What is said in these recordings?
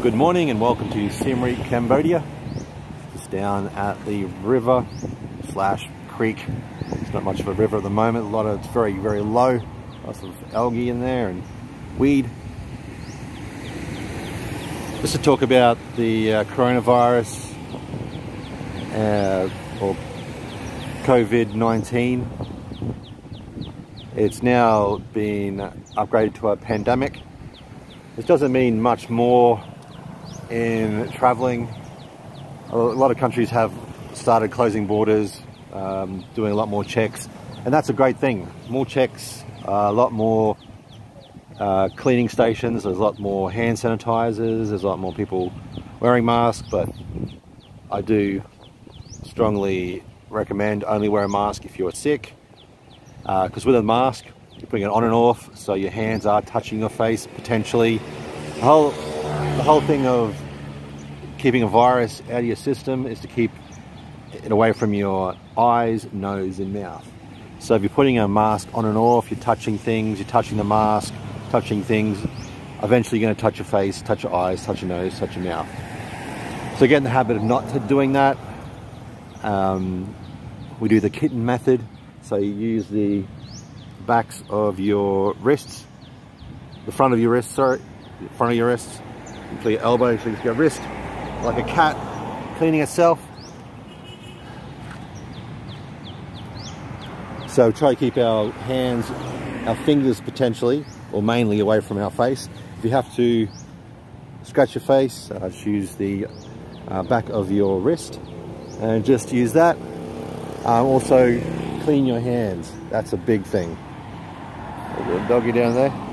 Good morning and welcome to Siem Reap, Cambodia. Just down at the river slash creek. It's not much of a river at the moment. A lot of, it's very, very low. Lots of algae in there and weed. Just to talk about the uh, coronavirus uh, or COVID-19. It's now been upgraded to a pandemic. This doesn't mean much more in traveling. A lot of countries have started closing borders, um, doing a lot more checks, and that's a great thing. More checks, uh, a lot more uh, cleaning stations, there's a lot more hand sanitizers, there's a lot more people wearing masks, but I do strongly recommend only wear a mask if you're sick because uh, with a mask you're putting it on and off so your hands are touching your face potentially the whole the whole thing of keeping a virus out of your system is to keep it away from your eyes nose and mouth. So if you're putting a mask on and off you're touching things you're touching the mask touching things eventually you're going to touch your face touch your eyes touch your nose touch your mouth. So get in the habit of not doing that. Um, we do the kitten method. So you use the backs of your wrists, the front of your wrists, sorry, the front of your wrists, your elbow, so your wrist, like a cat cleaning itself. So try to keep our hands, our fingers potentially, or mainly away from our face. If you have to scratch your face, uh, just use the uh, back of your wrist and just use that. Um, also clean your hands. That's a big thing. a doggy down there.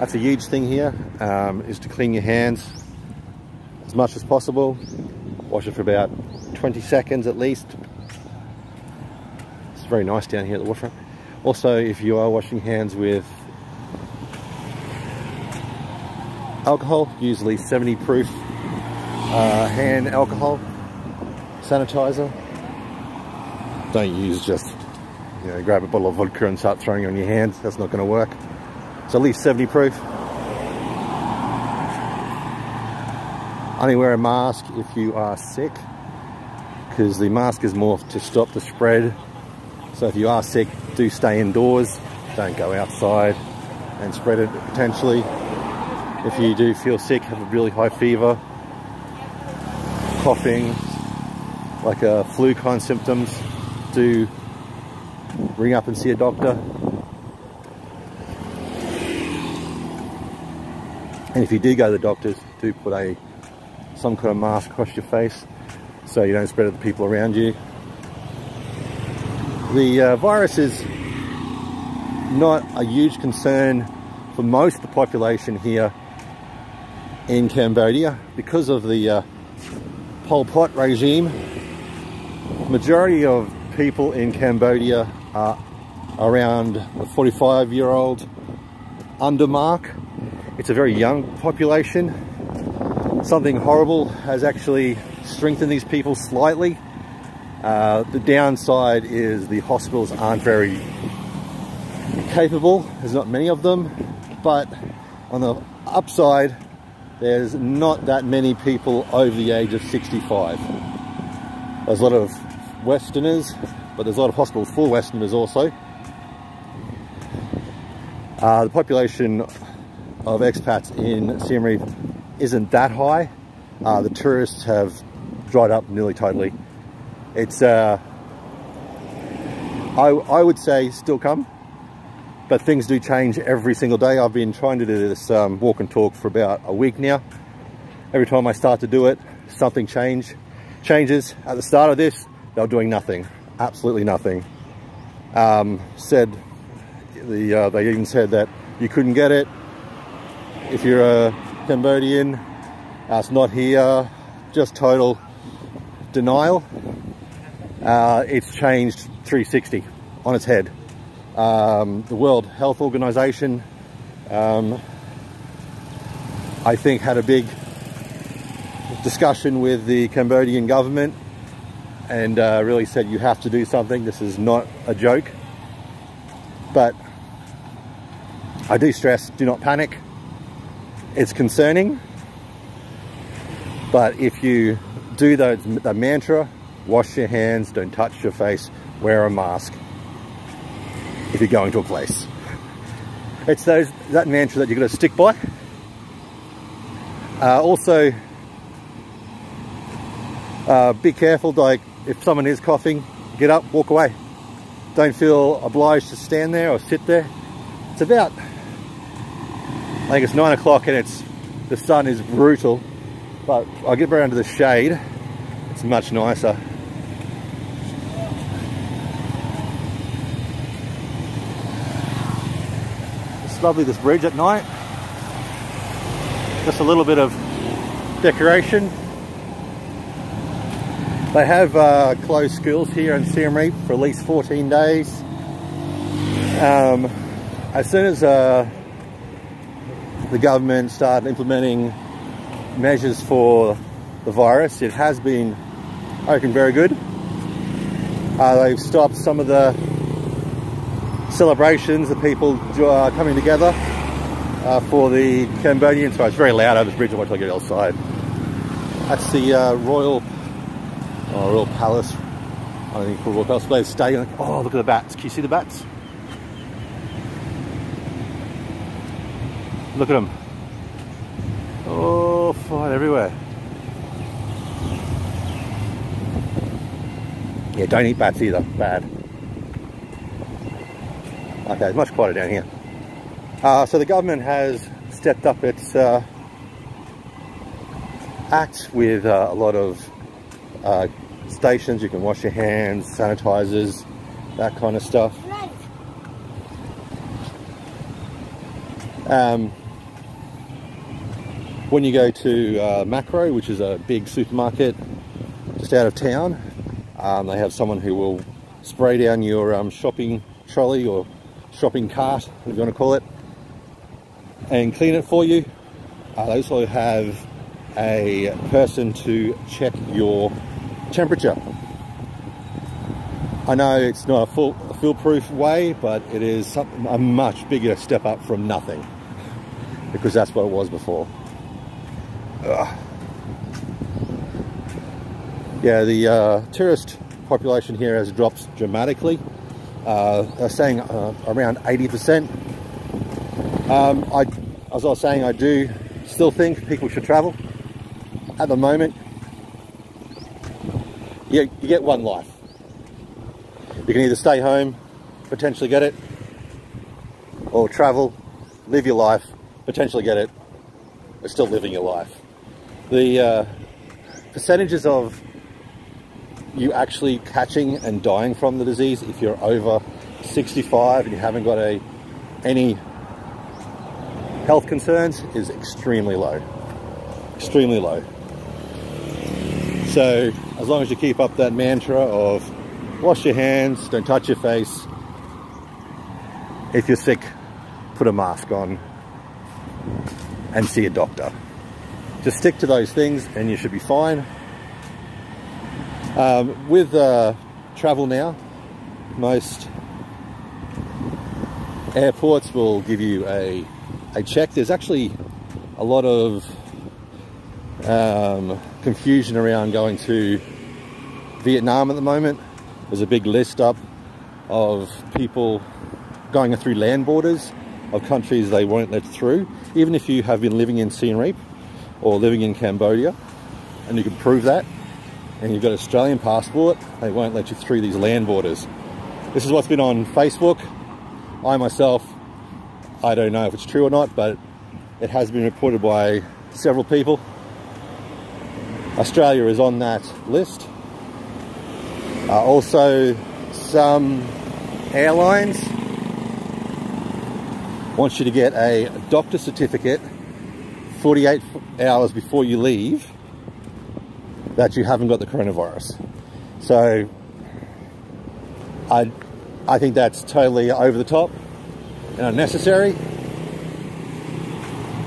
That's a huge thing here, um, is to clean your hands as much as possible. Wash it for about 20 seconds at least. It's very nice down here at the waterfront. Also, if you are washing hands with alcohol, usually 70 proof uh, hand alcohol sanitizer. Don't use just you know, grab a bottle of vodka and start throwing it on your hands. That's not going to work. It's at least 70 proof. Only wear a mask if you are sick because the mask is more to stop the spread. So if you are sick, do stay indoors. Don't go outside and spread it potentially. If you do feel sick, have a really high fever, coughing, like a flu kind symptoms, do ring up and see a doctor. And if you do go to the doctors, do put a some kind of mask across your face so you don't spread it to people around you. The uh, virus is not a huge concern for most of the population here in Cambodia because of the uh, Pol Pot regime. Majority of people in Cambodia are around the 45 year old under mark. It's a very young population. Something horrible has actually strengthened these people slightly. Uh, the downside is the hospitals aren't very capable. There's not many of them, but on the upside, there's not that many people over the age of 65. There's a lot of Westerners, but there's a lot of hospitals for Westerners also. Uh, the population of expats in Siem Reap isn't that high. Uh, the tourists have dried up nearly totally. It's, uh, I, I would say still come, but things do change every single day. I've been trying to do this um, walk and talk for about a week now. Every time I start to do it, something change changes. At the start of this, they were doing nothing, absolutely nothing. Um, said, the, uh, they even said that you couldn't get it if you're a Cambodian. It's not here, just total denial. Uh, it's changed 360 on its head. Um, the World Health Organization, um, I think, had a big discussion with the Cambodian government and uh, really said you have to do something. This is not a joke. But I do stress, do not panic. It's concerning. But if you do the, the mantra, wash your hands, don't touch your face, wear a mask if you're going to a place. It's those that mantra that you've got to stick by. Uh, also, uh, be careful, like if someone is coughing, get up, walk away. Don't feel obliged to stand there or sit there. It's about, I think it's nine o'clock and it's the sun is brutal, but I'll get around to the shade. It's much nicer. It's lovely this bridge at night. Just a little bit of decoration they have uh, closed schools here in Siem Reap for at least 14 days. Um, as soon as uh, the government started implementing measures for the virus, it has been, I reckon, very good. Uh, they've stopped some of the celebrations, the people uh, coming together uh, for the Cambodian. So it's very loud over this bridge. I want to get outside. That's the uh, Royal Oh, Royal Palace. I think Royal Palace. They stay. Oh, look at the bats. Can you see the bats? Look at them. Oh, flying everywhere. Yeah, don't eat bats either. Bad. Okay, it's much quieter down here. Uh, so the government has stepped up its uh, act with uh, a lot of uh, stations. You can wash your hands, sanitizers, that kind of stuff. Um, when you go to uh, Makro, which is a big supermarket just out of town, um, they have someone who will spray down your um, shopping trolley or shopping cart, whatever you want to call it, and clean it for you. Uh, they also have a person to check your temperature. I know it's not a full a foolproof way, but it is a much bigger step up from nothing because that's what it was before. Ugh. Yeah, the uh, tourist population here has dropped dramatically. Uh, they're saying uh, around 80%. Um, I, as I was saying, I do still think people should travel. At the moment, you, you get one life. You can either stay home, potentially get it, or travel, live your life, potentially get it, but still living your life. The uh, percentages of you actually catching and dying from the disease if you're over 65 and you haven't got a any health concerns is extremely low. Extremely low. So as long as you keep up that mantra of wash your hands, don't touch your face. If you're sick, put a mask on and see a doctor. Just stick to those things and you should be fine. Um, with uh, travel now, most airports will give you a, a check. There's actually a lot of um, confusion around going to Vietnam at the moment. There's a big list up of people going through land borders of countries they won't let through. Even if you have been living in Siem Reap or living in Cambodia and you can prove that and you've got an Australian passport, they won't let you through these land borders. This is what's been on Facebook. I myself, I don't know if it's true or not, but it has been reported by several people Australia is on that list. Uh, also, some airlines want you to get a doctor certificate 48 hours before you leave that you haven't got the coronavirus. So, I, I think that's totally over the top and unnecessary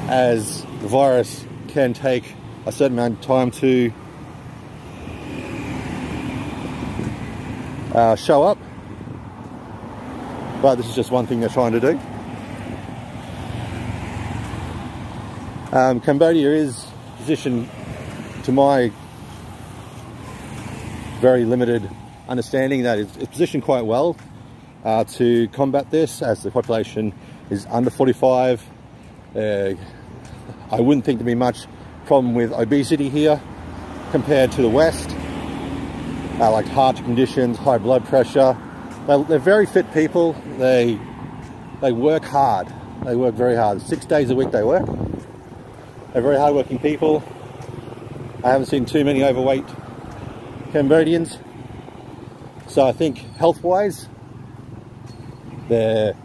as the virus can take a certain amount of time to uh, show up. But this is just one thing they're trying to do. Um, Cambodia is positioned to my very limited understanding, that it's, positioned quite well uh, to combat this as the population is under 45. Uh, I wouldn't think there'd be much problem with obesity here compared to the West. Uh, like heart conditions, high blood pressure. They're, they're very fit people. They they work hard. They work very hard. Six days a week they work. They're very hardworking people. I haven't seen too many overweight Cambodians. So I think health-wise, they're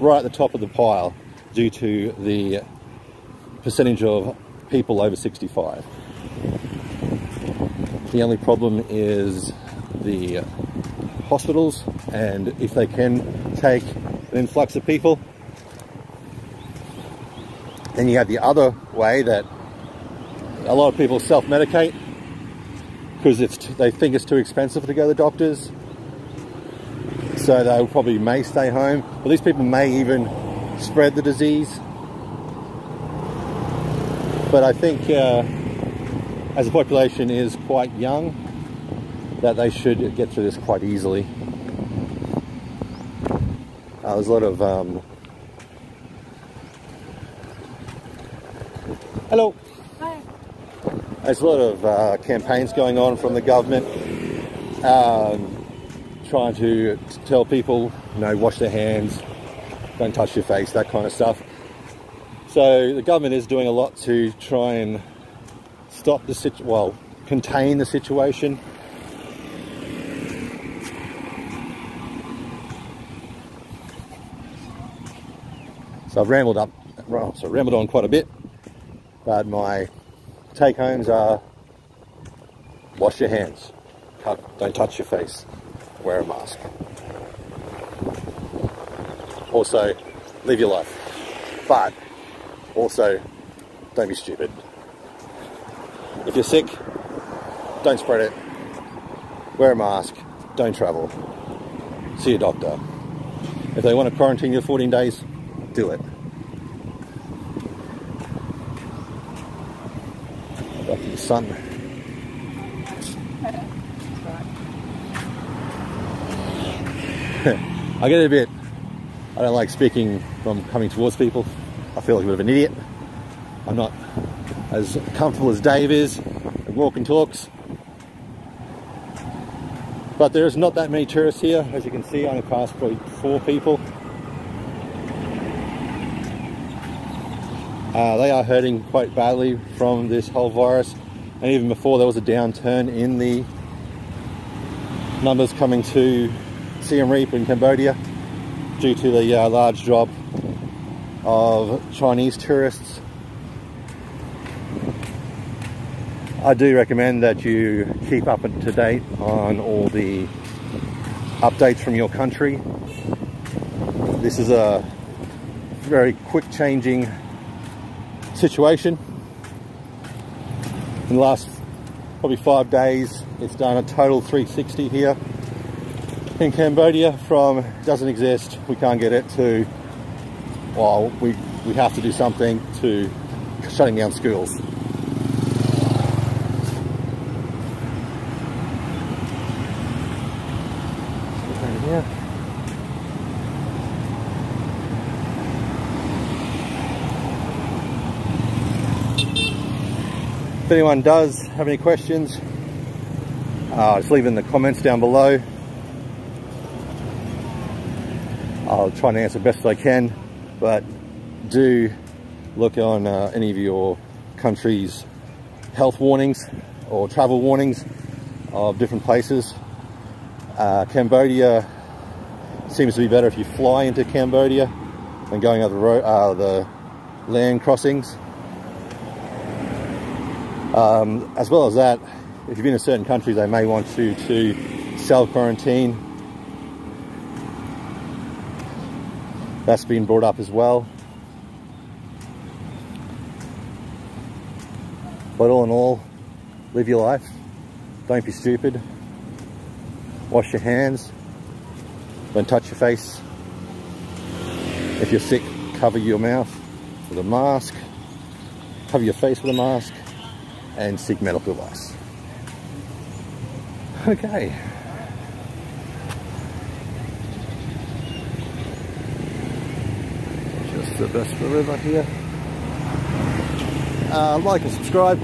right at the top of the pile due to the percentage of people over 65. The only problem is the hospitals and if they can take an influx of people. Then you have the other way that a lot of people self-medicate because it's they think it's too expensive to go to the doctors. So they probably may stay home. But these people may even spread the disease. But I think uh, as the population is quite young, that they should get through this quite easily. Uh, there's a lot of um... hello. Hi. There's a lot of uh, campaigns going on from the government, um, trying to tell people, you know, wash their hands, don't touch your face, that kind of stuff. So the government is doing a lot to try and stop the situation, well, contain the situation. So I've rambled up, well, so rambled on quite a bit, but my take homes are wash your hands, don't touch your face, wear a mask. Also, live your life, but also don't be stupid. If you're sick, don't spread it. Wear a mask. Don't travel. See a doctor. If they want to quarantine you 14 days, do it. To the sun. I get a bit, I don't like speaking from coming towards people. I feel like a bit of an idiot. I'm not as comfortable as Dave is and talks. But there's not that many tourists here. As you can see, I only passed probably four people. Uh, they are hurting quite badly from this whole virus. And even before there was a downturn in the numbers coming to Siem Reap in Cambodia due to the uh, large drop of Chinese tourists I do recommend that you keep up to date on all the updates from your country. This is a very quick changing situation. In the last probably five days, it's done a total 360 here in Cambodia from doesn't exist, we can't get it to, well, we, we have to do something to shutting down schools. If anyone does have any questions, uh, just leave in the comments down below. I'll try and answer best I can, but do look on uh, any of your country's health warnings or travel warnings of different places. Uh, Cambodia seems to be better if you fly into Cambodia than going over the, road, uh, the land crossings. Um, as well as that, if you've been in certain countries, they may want you to self-quarantine. That's been brought up as well. But all in all, live your life. Don't be stupid. Wash your hands. Don't touch your face. If you're sick, cover your mouth with a mask. Cover your face with a mask and seek medical advice. Okay. Just the best river here. Uh, like and subscribe.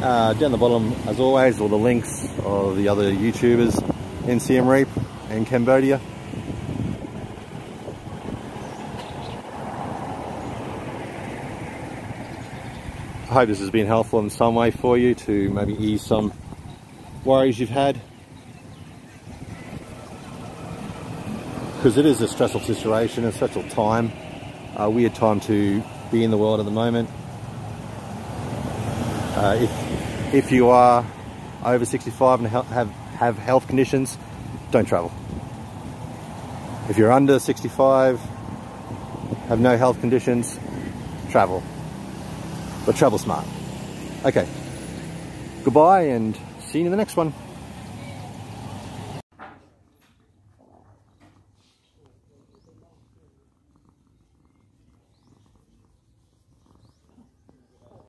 Uh, down the bottom, as always, all the links of the other YouTubers in Siem Reap and Cambodia. Hope this has been helpful in some way for you to maybe ease some worries you've had. Because it is a stressful situation, a stressful time, a weird time to be in the world at the moment. Uh, if, if you are over 65 and have, have health conditions, don't travel. If you're under 65, have no health conditions, travel. But travel smart. Okay. Goodbye and see you in the next one.